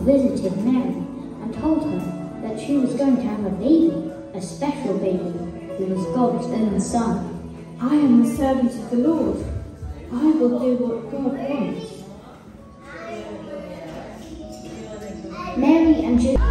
visited Mary and told her that she was going to have a baby, a special baby, who was God's own son. I am the servant of the Lord. I will do what God wants. Mary and Joseph.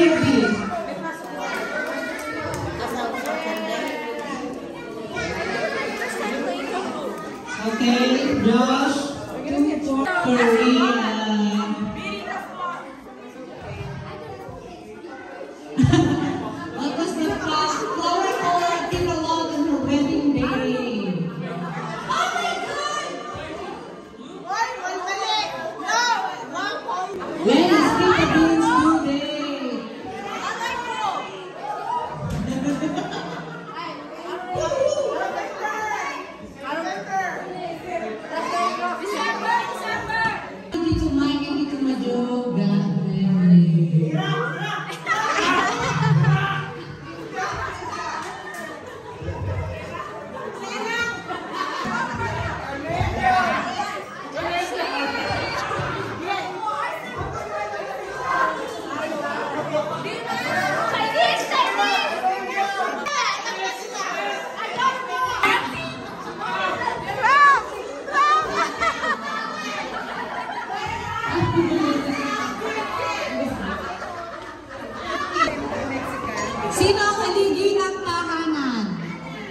Josh? Kirby.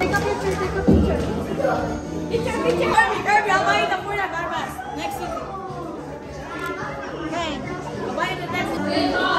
Take a picture, take a picture. Picture, picture. I'll you the next one. Okay, I'll the next one.